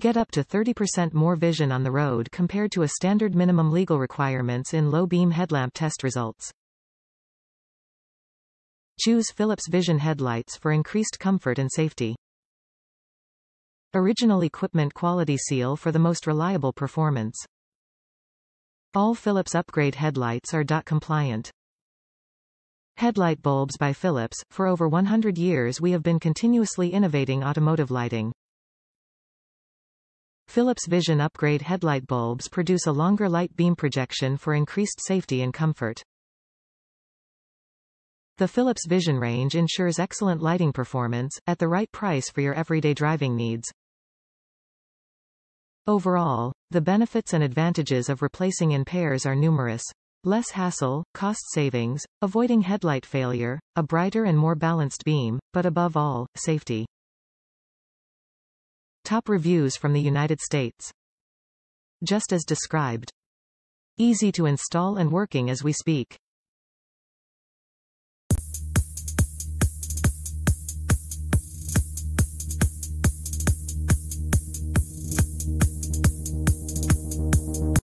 Get up to 30% more vision on the road compared to a standard minimum legal requirements in low-beam headlamp test results. Choose Philips Vision headlights for increased comfort and safety. Original equipment quality seal for the most reliable performance. All Philips upgrade headlights are DOT compliant. Headlight bulbs by Philips. For over 100 years we have been continuously innovating automotive lighting. Philips Vision upgrade headlight bulbs produce a longer light beam projection for increased safety and comfort. The Philips Vision range ensures excellent lighting performance, at the right price for your everyday driving needs. Overall, the benefits and advantages of replacing in pairs are numerous. Less hassle, cost savings, avoiding headlight failure, a brighter and more balanced beam, but above all, safety. Top reviews from the United States. Just as described. Easy to install and working as we speak.